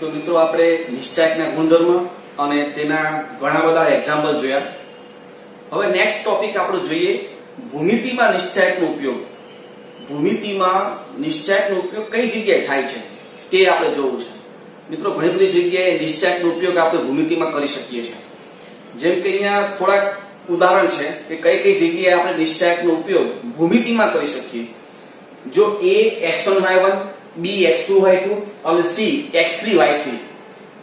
તો મિત્રો આપણે નિશ્ચાયકના ગુણધર્મ અને તેના ઘણા બધા એક્ઝામ્પલ જોયા. હવે નેક્સ્ટ ટોપિક આપણો જોઈએ, ભૂમિતિમાં નિશ્ચાયકનો ઉપયોગ. ભૂમિતિમાં નિશ્ચાયકનો ઉપયોગ કઈ જગ્યાએ થાય છે? તે આપણે જોવું છે. મિત્રો, ઘણી બધી જગ્યાએ નિશ્ચાયકનો ઉપયોગ આપણે ભૂમિતિમાં કરી શકીએ છીએ. જેમ કે અહીંયા થોડાક ઉદાહરણ છે કે કઈ કઈ જગ્યાએ આપણે નિશ્ચાયકનો ઉપયોગ ભૂમિતિમાં કરી શકીએ. જો a x1 y1 b x2 y2 અને c x3 y3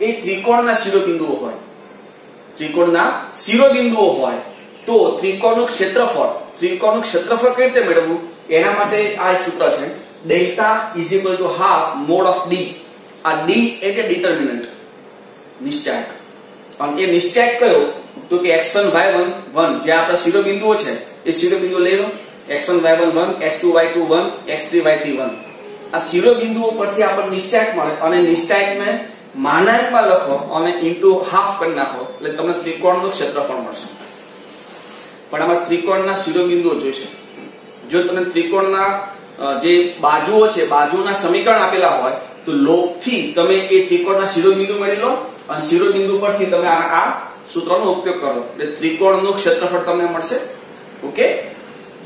એ ત્રિકોણના શિરોબિંદુઓ હોય. ત્રિકોણના શિરોબિંદુઓ હોય. તો ત્રિકોણનું ક્ષેત્રફળ ત્રિકોણનું ક્ષેત્રફળ કઈ રીતે મેળવવું? એના માટે આ સૂત્ર છે. Delta is equal to half mod of D આ ડી એટલે ડિટર્મિનન્ટ, નિશ્ચાયક. અને એ નિશ્ચાયક કયો? તો કે x1 y1 1 જે આપણા શિરોબિંદુઓ છે, એ શિરોબિંદુ લઈ લો. x1 y1 1 x2 y2 1 x3 y3 1 આ શિરોબિંદુઓ પરથી આપણને નિશ્ચાયક મળે. અને નિશ્ચાયકને માનાંકમાં લખો અને ઇન્ટુ હાફ કરી નાખો. એટલે તમને ત્રિકોણનું ક્ષેત્રફળ મળશે. પણ આમાં ત્રિકોણના શિરોબિંદુઓ જોઈશે. જો તમે ત્રિકોણના જે બાજુઓ છે, બાજુના સમીકરણ આપેલા હોય, તો લોકથી તમે એ ત્રિકોણના શિરોબિંદુ મેળવી લો અને શિરોબિંદુ પરથી તમે આ સૂત્રનો ઉપયોગ કરો. એટલે ત્રિકોણનું ક્ષેત્રફળ તમને મળશે. ઓકે?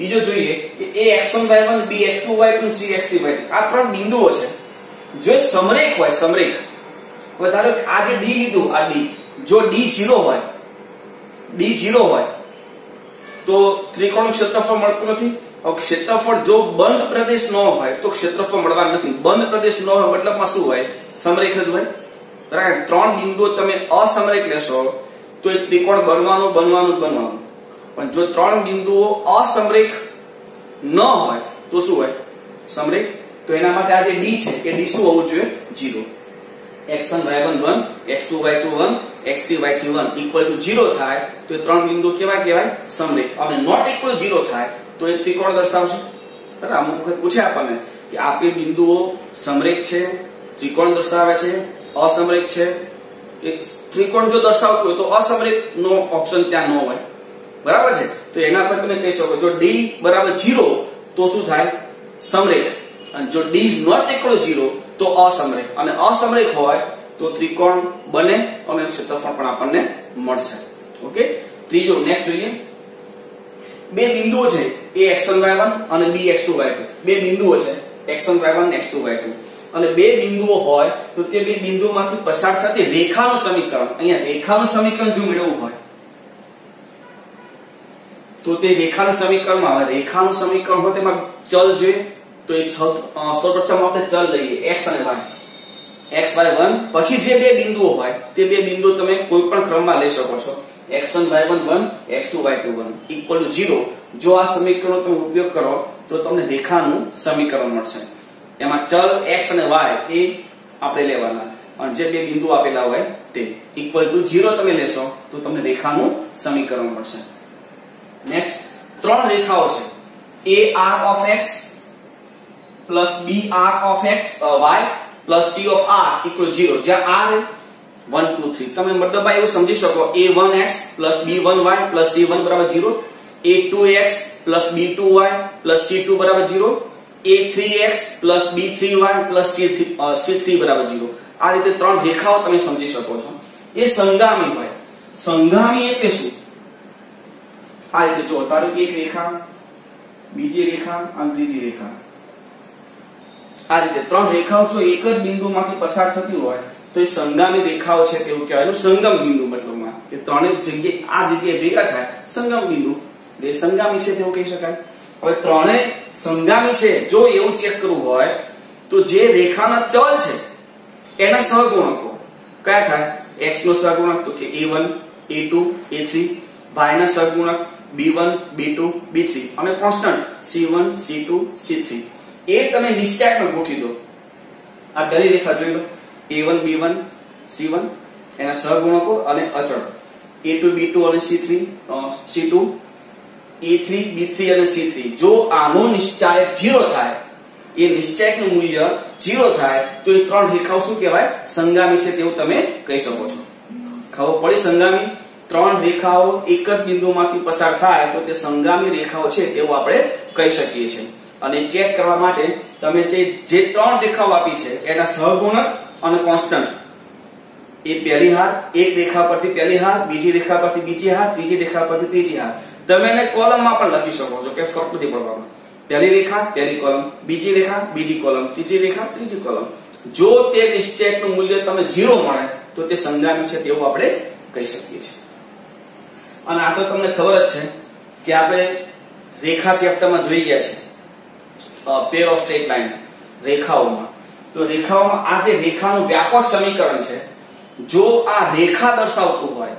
બીજો જોઈએ કે a x1 y1 b x2 y2 c x3 y3 આ ત્રણ બિંદુઓ છે. જો સમરેખ હોય, સમરેખ, હવે ધારો કે આ જે d લીધું, આ d, જો d 0 હોય, d 0 હોય, તો ત્રિકોણનું ક્ષેત્રફળ મળતું નથી. હવે ક્ષેત્રફળ જો બંધ પ્રદેશ ન હોય, તો ક્ષેત્રફળ મળવાનું નથી. બંધ પ્રદેશ ન હોય, મતલબમાં શું હોય? સમરેખ જ હોય. બરાબર ત્રણ બિંદુઓ તમે અસમરેખ લેશો, તો એ ત્રિકોણ બનવાનું બનવાનું બનવાનું. પણ જો ત્રણ બિંદુઓ અસમરેખ ન હોય, તો શું હોય? સમરેખ તો એના માટે આ જે ડી છે કે ડી શું હોવું જોઈએ? 0 x1 y1 1 x2 y2 1 x3 y3 1 equal to 0 થાય, તો એ ત્રણ બિંદુ કેવા કહેવાય? સમરેખ અને નોટ ઇક્વલ 0 થાય, તો એ ત્રિકોણ દર્શાવશે. બરાબર? અમુક વખત પૂછે આપણને કે આપેલ બિંદુઓ સમરેખ છે, ત્રિકોણ દર્શાવે છે અસમરેખ છે. કે ત્રિકોણ જો દર્શાવતું હોય તો અસમરેખ નો ઓપ્શન ત્યાં ન હોય. બરાબર છે? તો એના પર તમે કહી શકો, જો d બરાબર 0 તો શું થાય? સમરેખ. અને જો d ઇઝ નોટ ઇક્વલ 0 તો અસમરેખ. અને અસમરેખ હોય, તો ત્રિકોણ બને, અને ક્ષેત્રફળ પણ આપણને મળશે. ઓકે ત્રીજો નેક્સ્ટ જોઈએ. બે બિંદુઓ છે a x1 y1 અને b x2 y2 બે બિંદુઓ છે x1 y1 x2 y2 અને બે બિંદુઓ હોય, તો તે બે બિંદુઓમાંથી પસાર થતી રેખાનું સમીકરણ. અહીંયા રેખાનું સમીકરણ જો મેળવવું હોય તો તે રેખાનું સમીકરણમાં આવે. રેખાનું સમીકરણ હોય તેમાં ચલ જોઈએ. તો એક સૌપ્રથમ આપણે ચલ લઈએ. x અને y. x y 1 પછી જે બે બિંદુઓ હોય, તે બે બિંદુઓ તમે કોઈ પણ ક્રમમાં લઈ શકો છો. x1 y1 1 x2 y2 1 equal to 0 જો આ સમીકરણનો તમે ઉપયોગ કરો, તો તમને રેખાનું સમીકરણ મળશે. એમાં ચલ x અને y એ આપણે લેવાના. અને જે બે બિંદુ આપેલા હોય તે. ઇક્વલ ટુ 0 તમે લેશો, તો તમને રેખાનું સમીકરણ મળશે. નેક્સ્ટ ત્રણ રેખાઓ છે. A R of x plus B r of x y plus c of r equal 0 જ્યાં r 1 2 3 તમે મતલબ એવું સમજી શકો a1x plus b1y plus c1 બરાબર 0 a2x plus b2y plus c2 બરાબર 0 a3x plus b3y plus c3 c3 બરાબર 0 આ રીતે ત્રણ રેખાઓ તમે સમજી શકો છો. એ સંગામી હોય. સંગામી એટલે શું? આ રીતે જો ધારો એક રેખા, બીજી રેખા, અને ત્રીજી રેખા. આ રીતે ત્રણ રેખાઓ જો એક જ બિંદુમાંથી પસાર થતી હોય, તો એ સંગામી રેખાઓ છે તેવું કહેવાય. સંગમ બિંદુ મતલબમાં કે ત્રણેય જગ્યાએ આ જગ્યાએ ભેગા થાય, સંગમ બિંદુ. એટલે સંગામી છે તેવું કહી શકાય. હવે ત્રણેય સંગામી છે, જો એવું ચેક કરવું હોય, તો જે રેખાના ચલ છે, એના સહગુણકો. કયા થાય? x નો સહગુણક, તો કે a1 a2 a3 y ના સહગુણક b1 b2 b3 અને કોન્સ્ટન્ટ c1 c2 c3 એ તમે નિશ્ચાયકમાં ગોઠવી દો. આ પહેલી રેખા જોઈ લો. a1 b1 c1 એના સહગુણકો અને અચળ. a2 b2 અને c3 c2 a3 b3 અને c3 જો આનો નિશ્ચાયક 0 થાય, એ નિશ્ચાયકનું મૂલ્ય 0 થાય, તો એ ત્રણ રેખાઓ શું કહેવાય? સંગામી છે તેવું તમે કહી શકો છો. ખબર પડી સંગામી. ત્રણ રેખાઓ એક જ બિંદુમાંથી પસાર થાય તો તે સંગામી રેખાઓ છે તેવું આપણે કહી શકીએ છીએ. અને ચેક કરવા માટે તમે તે જે ત્રણ રેખાઓ આપી છે, એના સહગુણક અને કોન્સ્ટન્ટ એ પહેલી હાર, એક રેખા પરથી પહેલી હાર, બીજી રેખા પરથી બીજી હાર, ત્રીજી રેખા પરથી ત્રીજી હાર. તમે એને કોલમમાં પણ લખી શકો છો કે ફરક નથી પડવાનો. પહેલી રેખા, પહેલી કોલમ, બીજી રેખા, બીજી કોલમ, ત્રીજી રેખા, ત્રીજી કોલમ. જો તે નિશ્ચયકનું મૂલ્ય તમે ઝીરો મળે, તો તે સંગામી છે તેવું આપણે કહી શકીએ છીએ. અને આ તો તમને ખબર જ છે કે આપણે રેખા ચેપ્ટરમાં જોઈ ગયા છે પેર ઓફ સ્ટ્રેટ લાઈન રેખાઓમાં. તો રેખાઓમાં આ જે રેખાનું વ્યાપક સમીકરણ છે, જો આ રેખા દર્શાવતું હોય,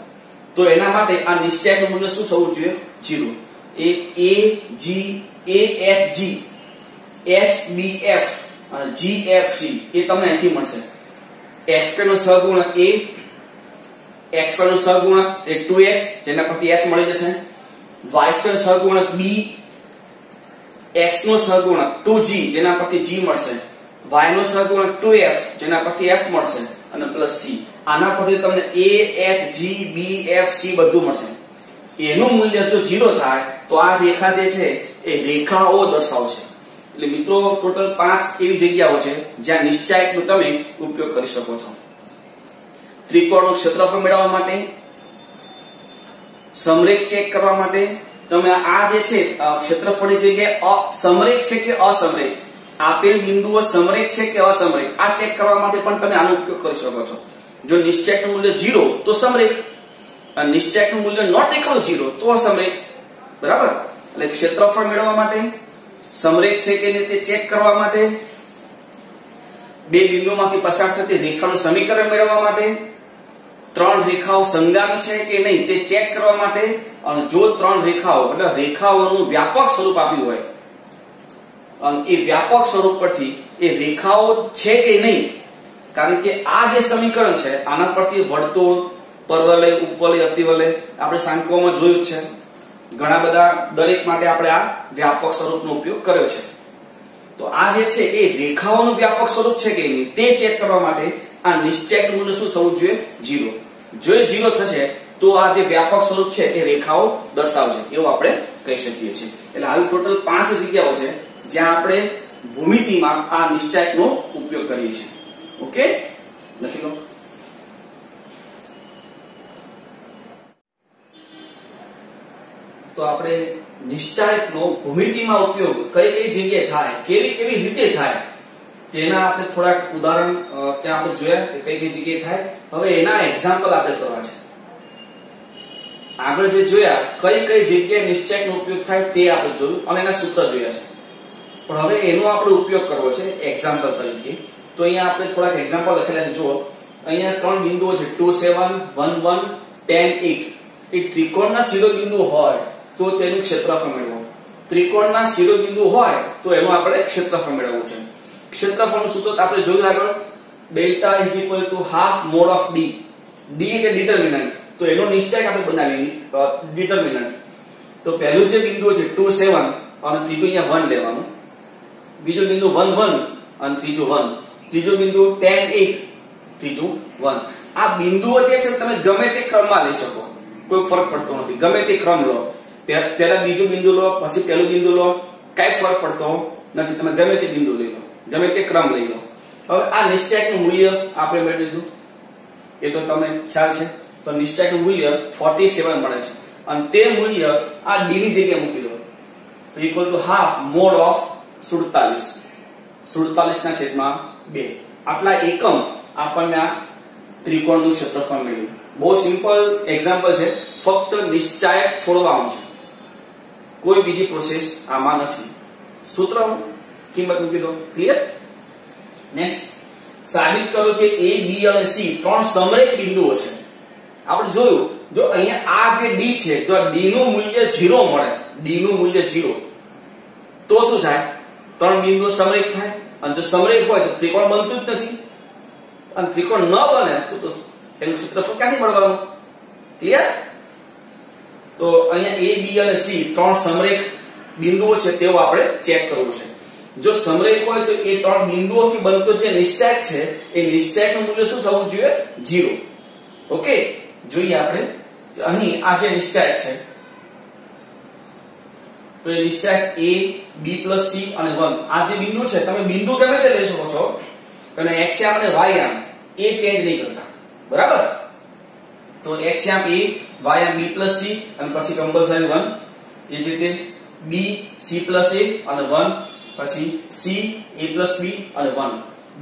તો એના માટે આ નિશ્ચયનું મૂલ્ય શું થવું જોઈએ? Zero. A A G A H G H B F અને જી એફ સી એ તમને અહીંથી મળશે. એક્સ નો સહગુણ એ એક્સ નો સહગુણક એટલે 2x જેના પરથી h મળી જશે. y સ્ક્વેર સહગુણક b, x નો સહગુણક 2g જેના પરથી g મળશે. y નો સહગુણક 2f જેના પરથી f મળશે. અને પ્લસ c. આના પરથી તમને a, h, g, b, f, c બધું મળશે. એનું મૂલ્ય જો 0 થાય, તો આ રેખા જે છે, એ રેખાઓ દર્શાવશે. એટલે મિત્રો ટોટલ પાંચ એવી જગ્યાઓ છે, જ્યાં નિશ્ચાયકનો તમે ઉપયોગ કરી શકો છો. ત્રિકોણનું ક્ષેત્રફળ મેળવવા માટે, સમરેખ ચેક કરવા માટે, તમે આ જે છે ક્ષેત્રફળની જગ્યાએ સમરેખ છે કે અસમરેખ? આપેલ બિંદુઓ સમરેખ છે કે અસમરેખ? આ ચેક કરવા માટે પણ તમે આનો ઉપયોગ કરી શકો છો. જો નિશ્ચયકનું મૂલ્ય 0 તો સમરેખ. અને નિશ્ચયકનું મૂલ્ય નોટ ઇક્વલ 0 તો અસમરેખ. બરાબર? એટલે ક્ષેત્રફળ મેળવવા માટે, સમરેખ છે કે નહીં તે ચેક કરવા માટે, બે બિંદુમાંથી પસાર થતી રેખાનું સમીકરણ મેળવવા માટે ત્રણ રેખાઓ સંગામી છે કે નહીં તે ચેક કરવા માટે, અને જો ત્રણ રેખાઓ, એટલે રેખાઓનું વ્યાપક સ્વરૂપ આપ્યું હોય, અને એ વ્યાપક સ્વરૂપ પરથી એ રેખાઓ છે કે નહીં, કારણ કે આ જે સમીકરણ છે, આના પરથી વળતો પરવલય, ઉપવલય, અતિવલય, આપણે સાંકોમાં જોયું છે. ઘણા બધા દરેક માટે આપણે આ વ્યાપક સ્વરૂપનો ઉપયોગ કર્યો છે. તો આ જે છે એ રેખાઓનું વ્યાપક સ્વરૂપ છે કે નહીં તે ચેક કરવા માટે આ નિશ્ચયક મૂલ્ય શું થવું જોઈએ? જીરો. જો એ જીરો થશે, તો આ જે વ્યાપક સ્વરૂપ છે એ રેખાઓ દર્શાવશે. એવું આપણે કહી શકીએ છીએ. એટલે આવી ટોટલ પાંચ જગ્યાઓ છે જ્યાં આપણે ભૂમિતિમાં આ નિશ્ચયકનો ઉપયોગ કરીએ છીએ. ઓકે? લખી લો. તો આપણે નિશ્ચાયકનો ભૂમિતિમાં ઉપયોગ કઈ કઈ જગ્યાએ થાય, કેવી કેવી રીતે થાય, તેના આપણે થોડાક ઉદાહરણ ત્યાં આપણે જોયા કે કઈ કઈ જગ્યાએ થાય. હવે એના એક્ઝામ્પલ આપણે કરવા છે. આગળ જે જોયા, કઈ કઈ જગ્યાએ નિશ્ચયકનો ઉપયોગ થાય તે આપણે જોયું અને એના સૂત્ર જોયા છે. પણ હવે એનો આપણે ઉપયોગ કરવો છે એક્ઝામ્પલ તરીકે. તો અહીંયા આપણે થોડાક એક્ઝામ્પલ લખેલા છે. જુઓ. અહીંયા ત્રણ બિંદુઓ છે. 2 7 1 1 10 8 એ ત્રિકોણના શિરોબિંદુ હોય તો તેનું ક્ષેત્રફળ મેળવો. ત્રિકોણના શિરોબિંદુ હોય તો એનું આપણે ક્ષેત્રફળ મેળવવું છે. ક્ષેત્રફળનું સૂત્ર આપણે જોયું આગળ. Delta is equal to half mod of D. D એટલે ડિટર્મિનન્ટ. તો એનો નિશ્ચય આપણે બનાવી ડિટર્મિનન્ટ. તો પહેલું જે બિંદુ છે 2 7 અને ત્રીજું અહીંયા 1 લેવાનું. બીજું બિંદુ 1 1 અને ત્રીજું 1 ત્રીજું બિંદુ 10 8 ત્રીજું 1 આ બિંદુઓ જે છે તમે ગમે તે ક્રમમાં લઈ શકો. કોઈ ફરક પડતો નથી. ગમે તે ક્રમ લો. પહેલા બીજું બિંદુ લો, પછી પહેલું બિંદુ લો. કઈ ફરક પડતો નથી. તમે ગમે તે બિંદુ લઈ લો, ગમે તે ક્રમ લઈ લો. હવે આ નિશ્ચયકનું મૂલ્ય આપણે મેળવી લીધું એ તો તમને ખ્યાલ છે. તો નિશ્ચયકનું મૂલ્ય 47 મળે છે. અને તે મૂલ્ય આ ડી ની જગ્યાએ મૂકી દો. તો equal to half mod of 47 47 ના છેદમાં 2 આટલા એકમ આપણને આ ત્રિકોણનું ક્ષેત્રફળ મળ્યું. બહુ સિમ્પલ એક્ઝામ્પલ છે. ફક્ત નિશ્ચાયક છોડવાનું છે. કોઈ બીજી પ્રોસેસ આમાં નથી. સૂત્ર કિંમત મૂકી દો ક્લિયર નેક્સ્ટ સાબિત કરો કે એ બી અને સી ત્રણ સમરેખ બિંદુઓ છે. આપણે જોયું, જો અહીંયા આ જે ડી છે, જો ડી નું મૂલ્ય 0 મળે ડી નું મૂલ્ય 0 તો શું થાય? ત્રણ બિંદુઓ સમરેખ થાય. અને જો સમરેખ હોય તો ત્રિકોણ બનતું જ નથી. અને ત્રિકોણ ન બને, તો એનું ક્ષેત્રફળ ક્યાંથી મળવાનું? ક્લિયર તો અહીંયા એ બી અને સી ત્રણ સમરેખ બિંદુઓ છે તેવો આપણે ચેક કરવું છે. જો સમરેખ હોય તો એ ત્રણ બિંદુઓથી બનતો જે નિશ્ચાયક છે, એ નિશ્ચાયકનું મૂલ્ય શું થવું જોઈએ? જીરો ઓકે જોઈએ આપણે. અહીં આ જે નિશ્ચાયક છે, તો એ નિશ્ચાયક એ બી પ્લસ સી અને વન આ જે બિંદુ છે, તમે બિંદુ ગમે તે લઈ શકો છો? અને એક્સ આમ અને વાય આમ એ ચેન્જ નહીં કરતા. બરાબર? તો x આમ a y B b c, અને પછી કમ્પલસરી 1 એ જ રીતે b, c a અને 1 પછી c, a b અને 1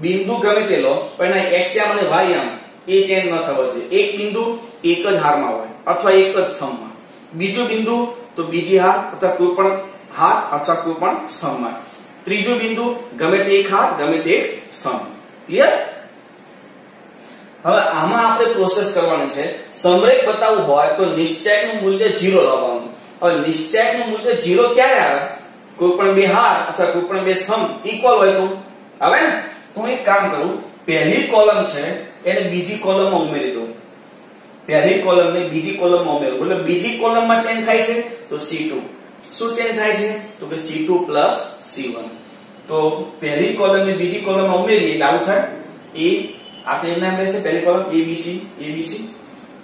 બિંદુ ગમે તે લો, પણ x આમ અને આમ, એ ચેન્જ ન થવો જોઈએ. એક બિંદુ એક જ હારમાં હોય, અથવા એક જ સ્તંભમાં. બીજું બિંદુ તો બીજી હાર અથવા કોઈ પણ હાર અથવા કોઈ પણ સ્તંભમાં. ત્રીજું બિંદુ ગમે તે એક હાર, ગમે તે એક સ્તંભ. ક્લિયર હવે આમાં આપણે પ્રોસેસ કરવાની છે. સમરેખ બતાવવું હોય તો નિશ્ચયકનું મૂલ્ય 0 લાવવાનું. હવે નિશ્ચયકનું મૂલ્ય 0 ક્યારે આવે? કોઈ પણ બે હાર અથવા કોઈ પણ બે સ્તંભ ઇક્વલ હોય તો. આવે ને? તો હું એક કામ કરું. પહેલી કોલમ છે, એને બીજી કોલમમાં ઉમેરી દઉં. પહેલી કોલમ ને બીજી કોલમમાં ઉમેરું. એટલે બીજી કોલમમાં ચેન્જ થાય છે તો C2 શું ચેન્જ થાય છે? તો કે C2 C1 તો પહેલી કોલમ ને બીજી કોલમમાં ઉમેરીએ, એટલે આવું થાય. A આ તો એમના એમ રહેશે, પહેલી કોલમ ABC સી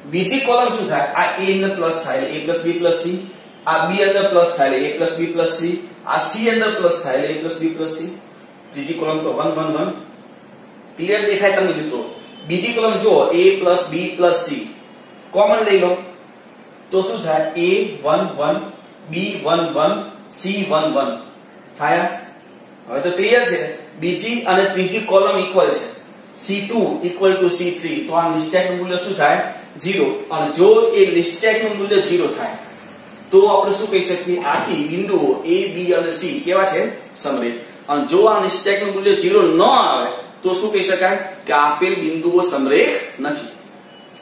બીજી કોલમ શું થાય? આ A અંદર પ્લસ થાય, એટલે A B C. આ B અંદર પ્લસ થાય, એટલે A B C. આ C અંદર પ્લસ થાય, એટલે A B C. ત્રીજી કોલમ તો 1 1 1 ક્લિયર દેખાય તમને, મિત્રો? બીજી કોલમ જો a b c. કોમન લઈ લો. તો શું થાય? A 1 1 b 1 1 c 1 1 થાય હવે તો ક્લિયર છે. બીજી અને ત્રીજી કોલમ ઇક્વલ છે. C2 ઇક્વલ ટુ c3 તો આ નિશ્ચયકનું મૂલ્ય શું થાય? 0 અને જો એ નિશ્ચયકનું મૂલ્ય 0 થાય, તો આપણે શું કહી શકીએ? આથી બિંદુઓ a, b અને c કેવા છે? સમરેખ અને જો આ નિશ્ચયકનું મૂલ્ય 0 ન આવે, તો શું કહી શકાય? કે આપેલ બિંદુઓ સમરેખ નથી.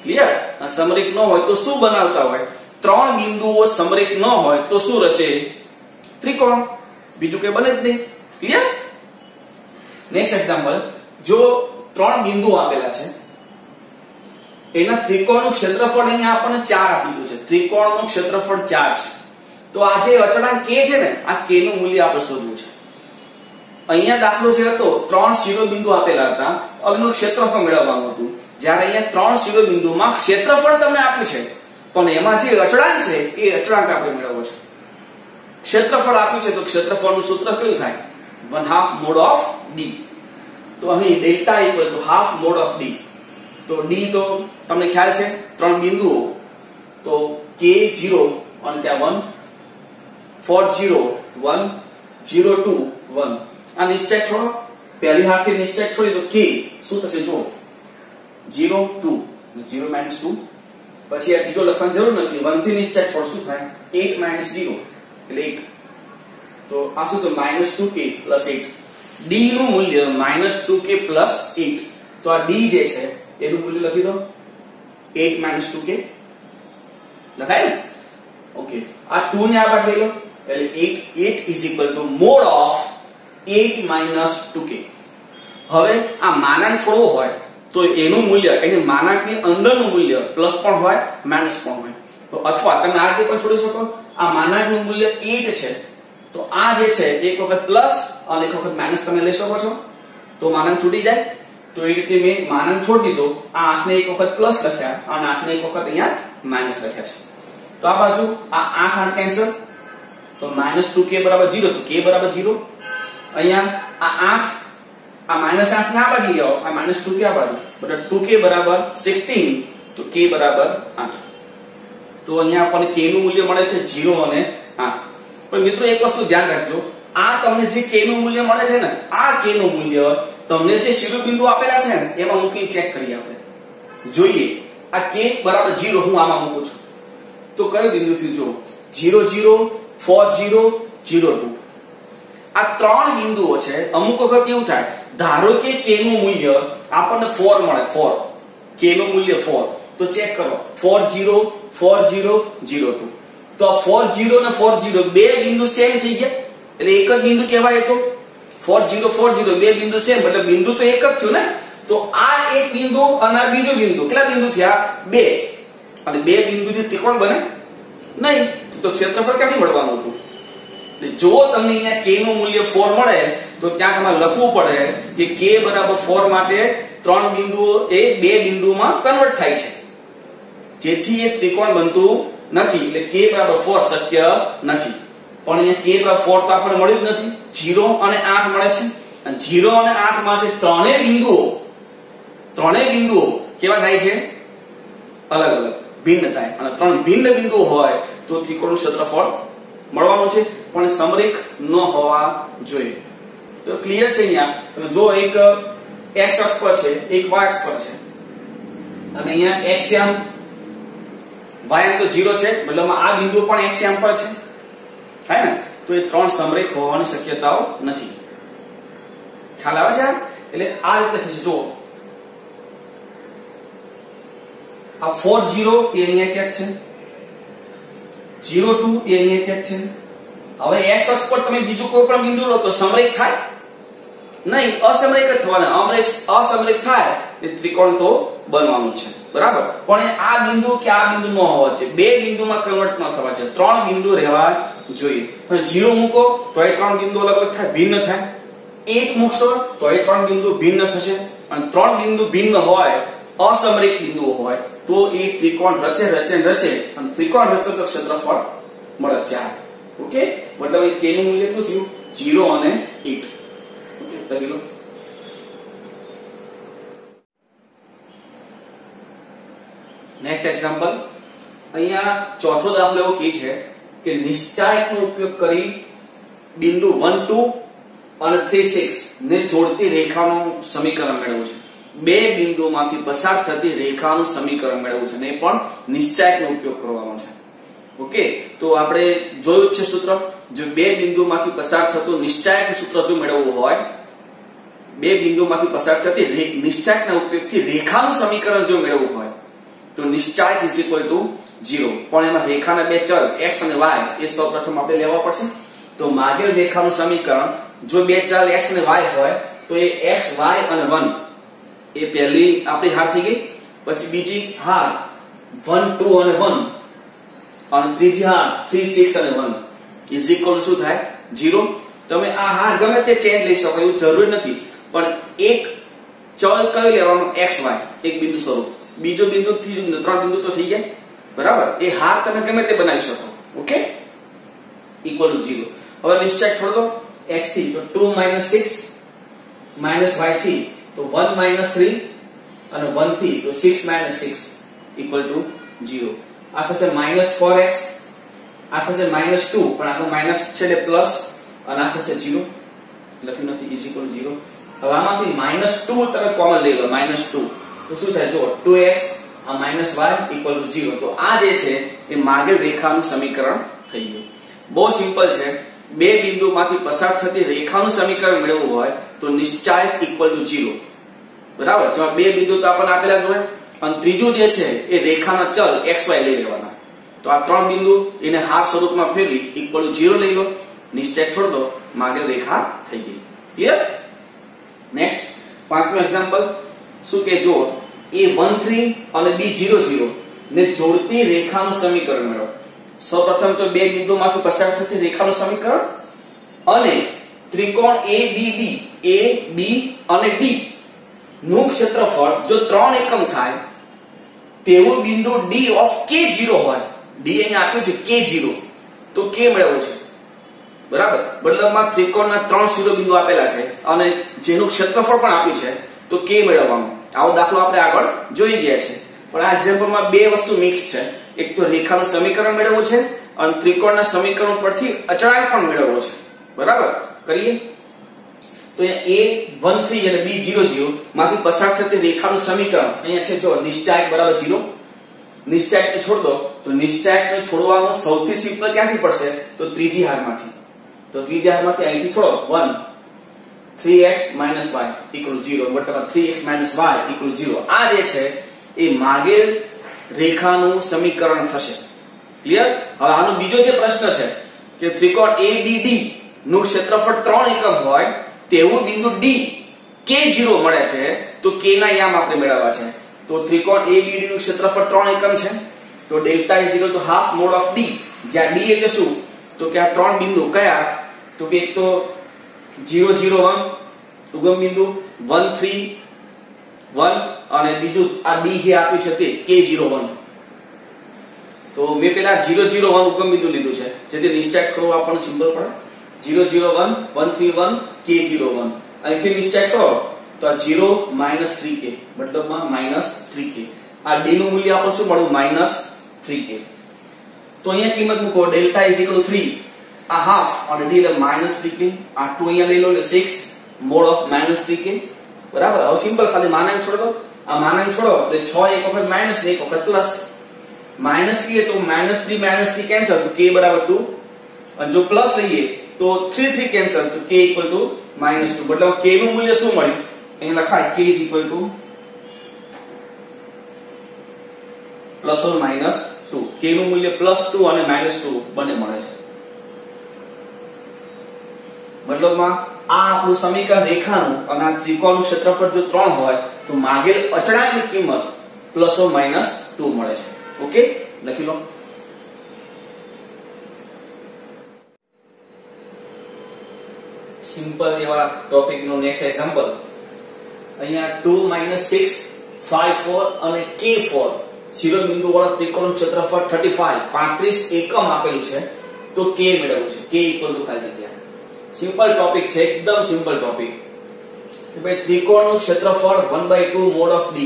ક્લિયર સમરેખ ન હોય તો શું બનાવતા હોય? ત્રણ બિંદુઓ સમરેખ ન હોય તો શું રચે? ત્રિકોણ. બીજું કે બને જ નહીં. ક્લિયર નેક્સ્ટ એક્ઝામ્પલ જો ત્રણ બિંદુ આપેલા છે. એના ત્રિકોણનું ક્ષેત્રફળ અહીંયા આપણને 4 આપેલું છે. ત્રિકોણનું ક્ષેત્રફળ 4 છે. તો આ જે અચળાંક k છે ને, આ k નું મૂલ્ય આપણે શોધવું છે. અહીંયા દાખલો જે હતો, ત્રણ શિરોબિંદુ આપેલા હતા. અગ્નું ક્ષેત્રફળ મેળવવાનું હતું. જ્યારે અહીંયા ત્રણ શિરોબિંદુમાં ક્ષેત્રફળ તમને આપ્યું છે. પણ એમાં જે અચળાંક છે, એ અચળાંક આપણે મેળવવો છે. ક્ષેત્રફળ આપ્યું છે તો ક્ષેત્રફળનું સૂત્ર કયું થાય? One half mod of D તો અહીં delta equal to half mod of D તો ડી તો તમને ખ્યાલ છે, ત્રણ બિંદુઓ. તો કે જીરો અને ત્યાં 1 4 0 1 0 2 1 આ નિશ્ચય છોડો પહેલી હારથી નિશ્ચય છોડી તો કે શું થશે જો 0 2 0 માઇનસ ટુ પછી આ જીરો લખવાની જરૂર નથી. વનથી નિશ્ચય છોડ શું થાય? એટ માઇનસ જીરો એટલે એક. તો આ શું તો minus two k plus 8 d નું મૂલ્ય માઇનસ 2k પ્લસ 8 તો આ d જે છે એનું મૂલ્ય લખી દો. 8 માઇનસ 2k લખાય? ને ઓકે આ 2 ને આ બાદ લઈ લો. એટલે 8 8 is equal to mod of 8 minus 2k હવે આ માનાંક છોડવો હોય, તો એનું મૂલ્ય, એટલે માનાંકની અંદરનું મૂલ્ય પ્લસ પણ હોય માઇનસ પણ હોય. તો અથવા તમે આ રીતે પણ છોડી શકો. આ માનાંકનું મૂલ્ય 8 છે. તો આ જે છે, એક વખત પ્લસ અને એક વખત માઇનસ તમે લઈ શકો છો તો માનંદ છૂટી જાય. તો એ રીતે મેં માનંદ છોડી દીધો. આ આઠને એક વખત પ્લસ લખ્યા. અને આઠને એક વખત અહીંયા માઇનસ લખ્યા છે. તો આ બાજુ આ આઠ આઠ કેન્સલ તો માઇનસ ટુ કે બરાબર જીરો તો કે બરાબર જીરો અહીંયા આ આઠ આ માઇનસ આઠ ને આ બાજુ લઈ આ માઇનસ ટુ કે આ બાજુ. બરાબર ટુ કે બરાબર સિક્સટીન તો કે બરાબર આઠ. તો અહીંયા આપણને કે નું મૂલ્ય મળે છે જીરો અને આઠ. પણ મિત્રો એક વસ્તુ ધ્યાન રાખજો. આ તમને જે k નું મૂલ્ય મળે છે ને, આ k નું મૂલ્ય તમને જે શિરોબિંદુ આપેલા છે ને, એમાં મૂકી ચેક કરીએ આપણે. જોઈએ, આ k બરાબર 0 હું આમાં મૂકું છું. તો કયો બિંદુ થયું જો 0 0 4 0 0 2 આ ત્રણ બિંદુઓ છે, અમુક વખત કેવું થાય, ધારો કે k નું મૂલ્ય આપણને 4 મળે 4 k નું મૂલ્ય 4 તો ચેક કરો. 4 0 4 0 0 2 તો આ 4 0 ને 4 0 બે બિંદુ સેમ થઈ ગયા? એટલે એક જ બિંદુ કહેવાય તો? 4 0 4 0 બે બિંદુ સેમ એટલે બિંદુ તો એક જ થયું ને? તો આ એક બિંદુ અને આ બીજો બિંદુ, કેટલા બિંદુ થયા? બે. અને બે બિંદુથી ત્રિકોણ બને? નહીં. તો ક્ષેત્રફળ ક્યાંથી મળવાનું હતું? જો તમને અહીંયા k નું મૂલ્ય 4 મળે, તો ત્યાં તમારે લખવું પડે કે k બરાબર 4 માટે ત્રણ બિંદુઓ એ બે બિંદુમાં કન્વર્ટ થાય છે. જેથી એ ત્રિકોણ બનતું નથી. એટલે k બરાબર 4 શક્ય નથી. પણ અહીંયા k બરાબર 4 તો આપણને મળ્યું જ નથી. 0 અને 8 મળે છે. અને 0 અને 8 માટે ત્રણેય બિંદુઓ ત્રણેય બિંદુઓ કેવા થાય છે? અલગ અલગ, ભિન્ન થાય. અને ત્રણ ભિન્ન બિંદુઓ હોય તો ત્રિકોણનું ક્ષેત્રફળ મળવાનું છે. પણ સમરેખ ન હોવા જોઈએ. તો ક્લિયર છે અહીંયા? તમે જો એક, x અક્ષ પર છે, એક y અક્ષ પર છે. અને અહીંયા x યામ y તો 0 છે. મતલબ આ બિંદુ પણ x યામ પર છે. થાય ને, તો એ ત્રણ સમરેખ હોવાની શક્યતાઓ નથી. ખ્યાલ આવે છે એટલે આ રીતે થશે. જો આ 40 એ અહીંયા ક્યાંક છે? 02 એ અહીંયા ક્યાંક છે? હવે એક્સ અક્ષ પર તમે બીજું કોઈ પણ બિંદુ લો તો સમરેખ થાય? નહીં, અસમરેખ જ થવાના. અમરેખ અસમરેખ થાય, એ ત્રિકોણ તો બનવાનું છે. બરાબર? પણ આ બિંદુ કે આ બિંદુ ન હોવા છે બે બિંદુમાં કન્વર્ટ ન થવા છે ત્રણ બિંદુ રહેવા જોઈએ. પણ જીરો મૂકો તો એ ત્રણ બિંદુ અલગ અલગ થાય, ભિન્ન થાય. એક મૂકશો તો એ ત્રણ બિંદુ ભિન્ન થશે. અને ત્રણ બિંદુ ભિન્ન હોય, અસમરેખ બિંદુઓ હોય, તો એ ત્રિકોણ રચે રચે રચે, અને ત્રિકોણ રચક ક્ષેત્રફળ મળે ચાર. ઓકે? મતલબ k નું મૂલ્ય શું થયું? જીરો અને એટ ઓકે? લખી લો. નેક્સ્ટ એક્ઝામ્પલ અહીંયા ચોથો દાખલો એવો કે છે. કે નિશ્ચાયકનો ઉપયોગ કરી બિંદુ 1 2 અને 3 6 ને જોડતી રેખાનું સમીકરણ મેળવવું છે. બે બિંદુમાંથી પસાર થતી રેખાનું સમીકરણ મેળવવું છે ને પણ નિશ્ચાયકનો ઉપયોગ કરવાનો છે. ઓકે? તો આપણે જોયું છે સૂત્ર. જો બે બિંદુમાંથી પસાર થતું નિશ્ચાયક સૂત્ર જો મેળવવું હોય, બે બિંદુમાંથી પસાર થતી નિશ્ચાયકના ઉપયોગથી રેખાનું સમીકરણ જો મેળવવું હોય, તો નિશ્ચાયક ઇઝ ઇક્વલ ટુ 0 પણ એમાં રેખાના બે ચલ x અને y એ સૌપ્રથમ આપણે લેવા પડશે. તો માગેલ રેખાનું સમીકરણ, જો બે ચલ x અને y હોય, તો એ x y અને 1 એ પહેલી આપણી હાર થઈ ગઈ. પછી બીજી હાર 1 2 અને 1 અને ત્રીજી હાર 3 6 અને 1 ઇઝ ઇક્વલ શું થાય? 0 તમે આ હાર ગમે તે ચેન્જ લઈ શકો, એવું જરૂરી નથી. પણ એક ચલ કયો લેવાનો? X, y. એક બિંદુ સ્વરૂપ. બીજો બિંદુ થી ત્રણ બિંદુ તો થઈ ગયા. બરાબર? એ હાર તમે ગમે તે બનાવી શકો. ઓકે ઇક્વલ ટુ 0 હવે નિશ્ચય છોડ દો. X થી તો 2 6 માઇનસ y થી તો 1 માઇનસ 3 અને 1 થી તો 6 માઇનસ 6 ઇક્વલ ટુ 0 આ થશે માઇનસ 4x આ થશે માઇનસ 2 પણ આ તો માઇનસ છે એટલે પ્લસ અને આ થશે 0 લખ્યું નથી ઇઝ ઇક્વલ 0 હવે આમાંથી માઇનસ 2 તમે કોમન લઈ લો માઇનસ 2 તો શું થાય? જો 2x આ minus Y equal to zero તો આ જે છે, એ માગેલ રેખાનું સમીકરણ થઈ ગયું. બહુ સિમ્પલ છે. બે બિંદુમાંથી પસાર થતી રેખાનું સમીકરણ મેળવવું હોય, તો નિશ્ચાય ઇક્વલ ટુ ઝીરો બરાબર? જેમાં બે બિંદુ તો આપણને આપેલા જ હોય. અને ત્રીજું જે છે, એ રેખાના ચલ એક્સ વાય લઈ લેવાના. તો આ ત્રણ બિંદુ એને હાર સ્વરૂપમાં ફેરવી ઇક્વલ ટુ ઝીરો લઈ લો. નિશ્ચય છોડ દો માગેલ રેખા થઈ ગઈ. ક્લિયર નેક્સ્ટ પાંચમું એક્ઝામ્પલ શું કે જો a13 અને b00 ને જોડતી રેખાનું સમીકરણ મેળવો. સૌપ્રથમ તો બે બિંદુમાંથી પસાર થતી રેખાનું સમીકરણ અને ત્રિકોણ ABD A, B અને D નું ક્ષેત્રફળ જો ત્રણ એકમ થાય, તેવું બિંદુ D ઓફ K0 હોય. D અહીં આપ્યું છે K0 તો K મેળવવું છે. બરાબર? મતલબમાં ત્રિકોણના ત્રણ શિરોબિંદુ આપેલા છે અને જેનું ક્ષેત્રફળ પણ આપ્યું છે, તો K મેળવવાનું. આવો દાખલો આપણે આગળ જોઈ ગયા છે. પણ આ એક્ઝામ્પલમાં બે વસ્તુ મિક્સ છે. એક તો રેખાનું સમીકરણ મેળવવું છે અને ત્રિકોણના સમીકરણ પરથી અચળાંક પણ મેળવવો છે. બરાબર? કરીએ? તો અહીંયા a 13 અને b 00 માંથી પસાર થતી રેખાનું સમીકરણ. અહીંયા છે જો નિશ્ચાયક બરાબર 0 નિશ્ચાયકને છોડ દો. તો નિશ્ચાયકને છોડવાનું સૌથી સિમ્પલ ક્યાંથી પડશે? તો ત્રીજી હારમાંથી. તો ત્રીજી હારમાંથી અહીંથી છોડો. 1 3x y 0 મતલબ 3x y 0 આ જે છે, એ માગેલ રેખાનું સમીકરણ થશે. ક્લિયર હવે આનો બીજો જે પ્રશ્ન છે, કે ત્રિકોણ ABD નું ક્ષેત્રફળ 3 એકમ હોય, તેવું બિંદુ D K0 મળે છે, તો K ના યામ આપણે મેળવવા છે. તો ત્રિકોણ ABD નું ક્ષેત્રફળ 3 એકમ છે. તો delta is equal to half mod of D. જ્યાં D એટલે શું? તો કે આ ત્રણ બિંદુ કયા? તો કે એક તો 0 0 1 ઉગમ બિંદુ 1 3 1 અને બીજું આ ડી જે આપ્યું છે તે K01 તો મેં પેલા 0 0 1 ઉગમ બિંદુ લીધું છે. જેથી નિશ્ચય થોડો આપણને સિમ્પલ પડે 0 0 1 1 3 1 K01 અહીંથી નિશ્ચય કરો, તો આ 0 3k મતલબમાં -3k આ ડી નું મૂલ્ય આપણને શું મળ્યું? માઇનસ થ્રી કે. તો અહીંયા કિંમત મૂકો, ડેલ્ટા ઇઝ ઇક્વલ થ્રી. આ હાફ d એટલે માઇનસ થ્રી કે આ ટુ અહીંયા લઈ લો એટલે six mod of minus three k બરાબર? હવે સિમ્પલ ખાલી માનાંક છોડો. દો આ માનાંક છોડો, એટલે છ એક વખત માઇનસ ને એક વખત પ્લસ માઇનસ કહીએ તો minus three minus three cancel તો કે બરાબર ટુ અને જો પ્લસ લઈએ, તો થ્રી થ્રી કેન્સલ તો કે ઇક્વલ ટુ માઇનસ ટુ મતલબ કે નું મૂલ્ય શું મળ્યું? અહીંયા લખાય k is equal to plus or minus two k નું મૂલ્ય પ્લસ ટુ અને માઇનસ ટુ બંને મળે છે. મતલબમાં આ આપણું સમીકરણ રેખાનું અને આ ત્રિકોણનું ક્ષેત્રફળ જો ત્રણ હોય, તો માગેલ અચળાંકની કિંમત પ્લસ ઓર માઇનસ ટુ મળે છે. ઓકે લખી લો. સિમ્પલ એવા ટોપિકનું નેક્સ્ટ એક્ઝામ્પલ અહીંયા 2 6 5 4 અને k4 શિરોબિંદુ વાળા ત્રિકોણનું ક્ષેત્રફળ 35 35 એકમ આપેલું છે, તો k મેળવવું છે. K ખાલી જગ્યા. સિમ્પલ ટોપિક છે એકદમ સિમ્પલ ટોપિક કે ભાઈ ત્રિકોણનું ક્ષેત્રફળ 1/2 મોડ ઓફ d.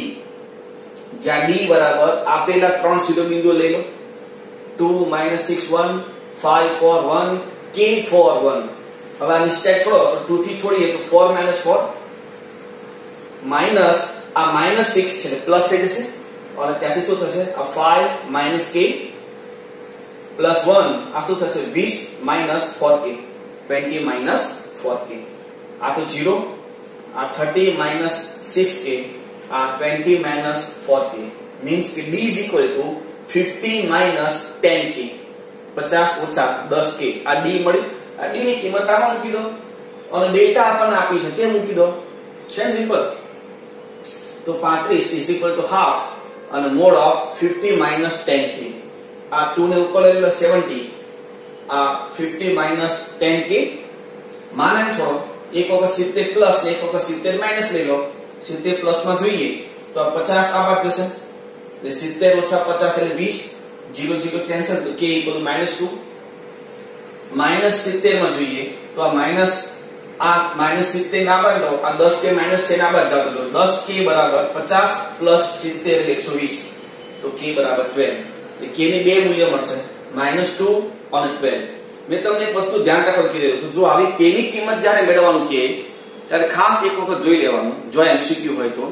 જ્યાં d બરાબર આપેલા ત્રણ શિરોબિંદુઓ લઈ લો 2 6 1 5 4 1 k 4 1 હવે આ નિશ્ચય છોડો તો 2 થી છોડીએ તો 4 4 માઇનસ આ માઇનસ 6 છે પ્લસ થઈ જશે અને ત્યાંથી શું થશે આ 5 માઇનસ k. પ્લસ 1 આ શું થશે 20 માઇનસ 4k 20 માઇનસ 4k આ તો 0 આ 30 માઇનસ 6k આ 20 માઇનસ 4k મીન્સ કે d is equal to 50 minus 10k 50 ઓછા 10k આ d મળી આ d ની કિંમત આમાં મૂકી દો, અને ડેલ્ટા આપણને આપી છે તે મૂકી દો, છે સિમ્પલ તો 35 is equal to half, અને મોડ ઓફ 50 minus 10k આ 2 ને ઉપર લઈ લો 70 આ 50 minus 10k માનાંક છોડો એક વખત 70 પ્લસ ને એક વખત 70 માઇનસ લઈ લો 70 પ્લસમાં જોઈએ તો 50 આ બાદ જશે એટલે 70 ઓછા 50 એટલે 20 0 0 કેન્સલ તો k ઇક્વલ માઇનસ 2 માઇનસ 70 માં જોઈએ તો આ માઇનસ આ માઇનસ 70 ના બાદ લો આ 10 કે માઇનસ 6 ના બાદ જાવ તો 10 k બરાબર 50 પ્લસ 70 એટલે 120 તો k બરાબર 12 એટલે k ની બે મૂલ્ય મળશે। માઇનસ 2 અને 12 મેં તમને એક વસ્તુ ધ્યાન રાખવા કીધું જો આવી કેની કિંમત જ્યારે મેળવવાનું કે, ત્યારે ખાસ એક વખત જોઈ લેવાનું, જો એમસીક્યુ હોય તો.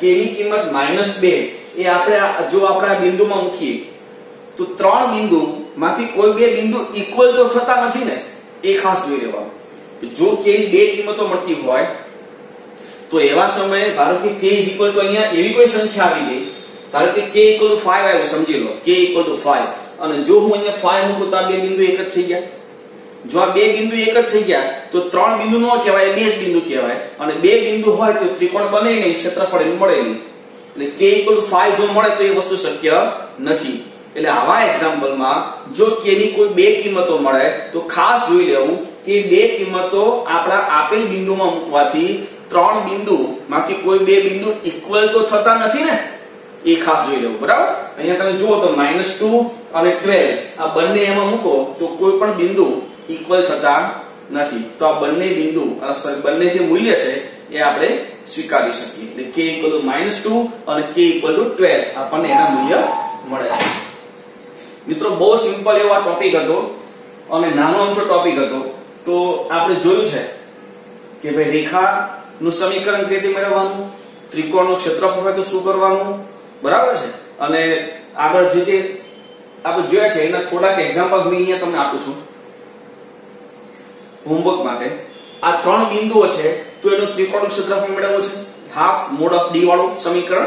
કેની કિંમત માઇનસ બે એ આપણે જો આપણે બિંદુમાં મૂકીએ, તો ત્રણ બિંદુ માંથી કોઈ બે બિંદુ ઇક્વલ તો થતા નથી ને, એ ખાસ જોઈ લેવાનું. જો કેની બે કિંમતો મળતી હોય, તો એવા સમયે ધારો કે k ઇક્વલ ટુ અહીંયા એવી કોઈ સંખ્યા આવી ગઈ, ધારો કે કે ઇક્વલ ટુ ફાઈવ આવ્યું, સમજી લો કે ઇક્વલ ટુ 5 અને જો હું અહીંયા ફાય મૂકું તો આ બે બિંદુ એક જ થઈ ગયા. જો આ બે બિંદુ એક જ થઈ ગયા, તો ત્રણ બિંદુ ન કહેવાય, બે જ બિંદુ કહેવાય. અને બે બિંદુ હોય તો ત્રિકોણ બને નહીં, ક્ષેત્રફળ એનું મળે નહીં. એટલે કે ઇક્વલ 5 જો મળે તો એ વસ્તુ શક્ય નથી. એટલે આવા એક્ઝામ્પલમાં જો કે ની કોઈ બે કિંમતો મળે, તો ખાસ જોઈ લેવું કે બે કિંમતો આપણા આપેલ બિંદુમાં મૂકવાથી ત્રણ બિંદુ માંથી કોઈ બે બિંદુ ઇક્વલ તો થતા નથી ને? એ ખાસ જોઈ લેવું, બરાબર? અહીંયા તમે જુઓ તો માઇનસ ટુ અને ટ્વેલ્વ આ બંને એમાં મૂકો તો કોઈ પણ બિંદુ ઇક્વલ થતા નથી. તો આ બંને બિંદુ સોરી બંને જે મૂલ્ય છે એ આપણે સ્વીકારી શકીએ. એટલે કે ઇક્વલ ટુ માઇનસ ટુ અને કે ઇક્વલ ટુ ટ્વેલ્વ આપણને એના મૂલ્ય મળે છે. મિત્રો, બહુ સિમ્પલ એવો આ ટોપિક હતો અને નાનો અમથો ટોપિક હતો. તો આપણે જોયું છે કે ભાઈ રેખાનું સમીકરણ કેવી મેળવવાનું? ત્રિકોણનું ક્ષેત્રફળ હોય તો શું કરવાનું? બરાબર છે? અને આગળ જે જે આપણે જોયા છે, એના થોડાક એક્ઝામ્પલ હું અહીંયા તમને આપું છું. હોમવર્ક માટે. આ ત્રણ બિંદુઓ છે, તો એનું ત્રિકોણનું ક્ષેત્રફળ મેળવવું છે. હાફ મોડ ઓફ ડી વાળું સમીકરણ.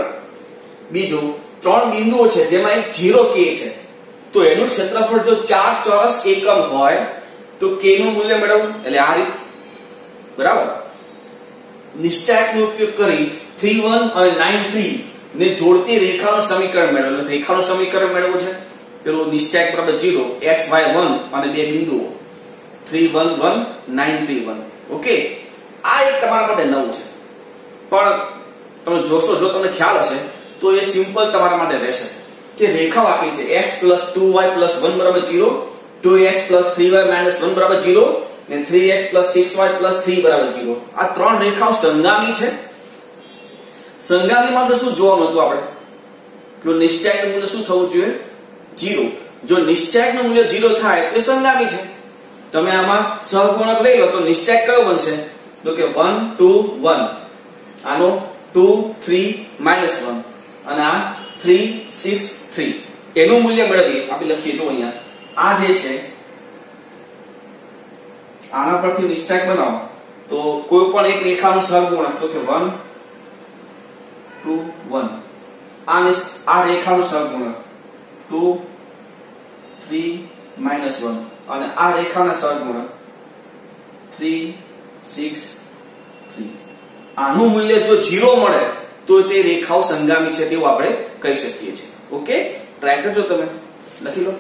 બીજું, ત્રણ બિંદુઓ છે, જેમાં એક જીરો કે છે. તો એનું ક્ષેત્રફળ જો ચાર ચોરસ એકમ હોય, તો કે નું મૂલ્ય મેળવવું. એટલે આ રીત. બરાબર? નિશ્ચાયકનો ઉપયોગ કરી 3 1 અને 9 3 ને જોડતી રેખાનું સમીકરણ મેળવવું રેખાનું સમીકરણ મેળવવું છે. પેલું નિશ્ચાયક બરાબર જીરો એક્સ વાય વન અને બે બિંદુઓ. 3 1 1 9 3 1 ઓકે આ એક તમારા માટે નવું છે. પણ તમે જોશો, જો તમને ખ્યાલ હશે, તો એ સિમ્પલ તમારા માટે રહેશે. કે રેખાઓ આપી છે. X plus two Y plus one બરાબર 0 2x 3y 1 બરાબર જીરો ને 3x 6y 3 બરાબર જીરો આ ત્રણ રેખાઓ સંગામી છે. સંગામીમાં તો શું જોવાનું હતું આપણે? પેલું નિશ્ચાયક મૂલ્ય શું થવું જોઈએ? જીરો. જો નિશ્ચયનું મૂલ્ય જીરો થાય, તો સંગામી છે. તમે આમાં સહગુણક લઈ લો, તો નિશ્ચાયક કયો બનશે? તો કે 1 2 1 આનો 2 3 માઇનસ વન અને આ 3 6 3 એનું મૂલ્ય મેળવીએ આપણે લખીએ જો અહીંયા. આ જે છે, આના પરથી નિશ્ચાયક બનાવો. તો કોઈ પણ એક રેખાનું સહગુણક, તો કે 1 2 1 આ આ રેખાનો સહગુણક 2 3 માઇનસ વન અને આ રેખાના સહગુણક 3 6 3 આનું મૂલ્ય જો જીરો મળે, તો તે રેખાઓ સંગામી છે તેવું આપણે કહી શકીએ છીએ. ઓકે ટ્રાય કરજો તમે લખી લો.